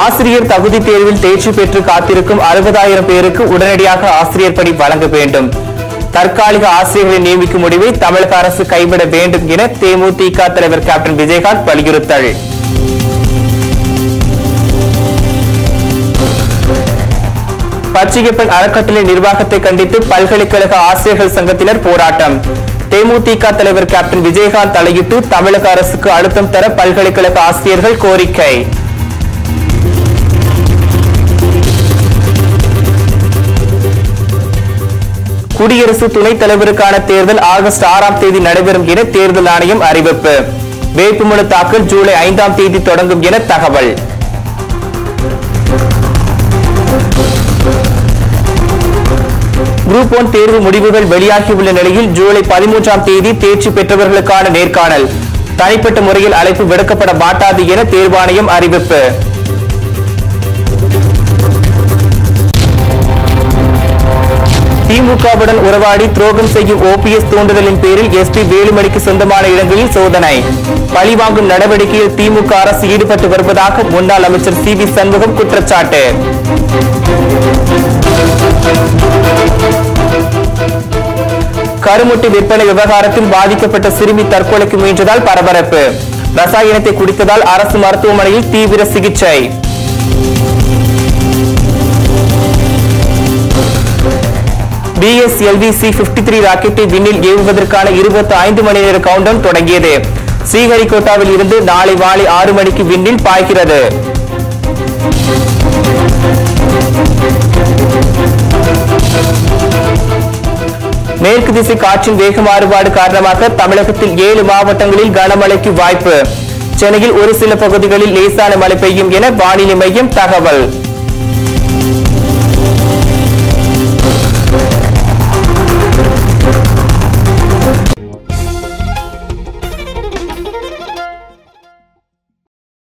ஆசிரியர் தகுதி தேர்வில் தேர்ச்சி பெற்று காத்திருக்கும் அறுபதாயிரம் பேருக்கு உடனடியாக ஆசிரியர் பணி வழங்க வேண்டும். தற்காலிக ஆசிரியர்களை நியமிக்கும் முடிவை தமிழக அரசு கைவிட வேண்டும் என தேமுதிக தலைவர் கேப்டன் விஜயகாந்த் வலியுறுத்தல். பச்சையப்பன் அறக்கட்டளை நிர்வாகத்தை கண்டித்து பல்கலைக்கழக ஆசிரியர்கள் சங்கத்தினர் போராட்டம். தேமுதிக தலைவர் கேப்டன் விஜயகாந்த் தலையிட்டு தமிழக அரசுக்கு அழுத்தம் தர பல்கலைக்கழக ஆசிரியர்கள் கோரிக்கை. குடியரசு துணைத் தலைவருக்கான தேர்தல் ஆகஸ்ட் ஆறாம் தேதி நடைபெறும் என தேர்தல் ஆணையம் அறிவிப்பு. வேட்புமனு தாக்கல் ஜூலை ஐந்தாம் தேதி தொடங்கும் என தகவல். குரூப் ஒன் தேர்வு முடிவுகள் வெளியாகியுள்ள நிலையில் ஜூலை பதிமூன்றாம் தேதி தேர்ச்சி பெற்றவர்களுக்கான நேர்காணல். தனிப்பட்ட முறையில் அழைப்பு விடுக்கப்பட மாட்டாது என தேர்வாணையம் அறிவிப்பு. திமுகவுடன் உறவாடி துரோகம் செய்யும் ஓபிஎஸ் தூண்டுதலின் பேரில் எஸ்பி வேலுமணிக்கு சொந்தமான இடங்களில் சோதனை. பழிவாங்கும் நடவடிக்கையில் திமுக அரசு ஈடுபட்டு வருவதாக முன்னாள் அமைச்சர் சி வி சண்முகம் குற்றச்சாட்டு. கருமுட்டி விற்பனை விவகாரத்தில் பாதிக்கப்பட்ட சிறுமி தற்கொலைக்கு முயன்றதால் பரபரப்பு. ரசாயனத்தை குடித்ததால் அரசு மருத்துவமனையில் தீவிர சிகிச்சை. பிஎஸ்எல்வி சி பிப்டி த்ரீ ராக்கெட்டை விண்ணில் ஏவுவதற்கான இருபத்தி ஐந்து மணி நேர கவுண்டவுன் தொடங்கியது. ஸ்ரீஹரிகோட்டாவில் இருந்து நாளை மாலை ஆறு மணிக்கு விண்ணில் பாய்கிறது. மேற்கு திசை காற்றின் வேக மாறுபாடு காரணமாக தமிழகத்தில் ஏழு மாவட்டங்களில் கனமழைக்கு வாய்ப்பு. சென்னையில் ஒரு சில பகுதிகளில் லேசான மழை பெய்யும் என வானிலை மையம் தகவல்.